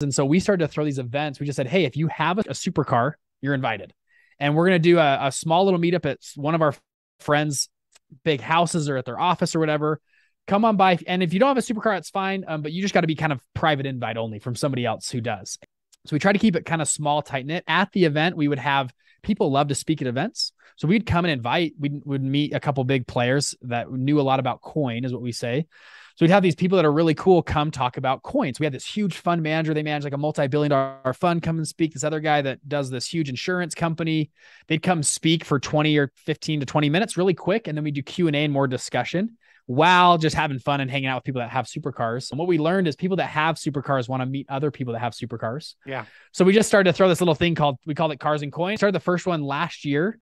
And so we started to throw these events. We just said, hey, if you have a, a supercar, you're invited. And we're going to do a, a small little meetup at one of our friends' big houses or at their office or whatever. Come on by. And if you don't have a supercar, it's fine. Um, but you just got to be kind of private invite only from somebody else who does. So we try to keep it kind of small, tight knit. At the event, we would have people love to speak at events. So we'd come and invite, we would meet a couple big players that knew a lot about coin, is what we say. So we'd have these people that are really cool come talk about coins. We had this huge fund manager. They manage like a multi-billion dollar fund come and speak. This other guy that does this huge insurance company. They'd come speak for 20 or 15 to 20 minutes really quick. And then we do Q&A and more discussion while just having fun and hanging out with people that have supercars. And what we learned is people that have supercars want to meet other people that have supercars. Yeah. So we just started to throw this little thing called we called it Cars and Coins. Started the first one last year.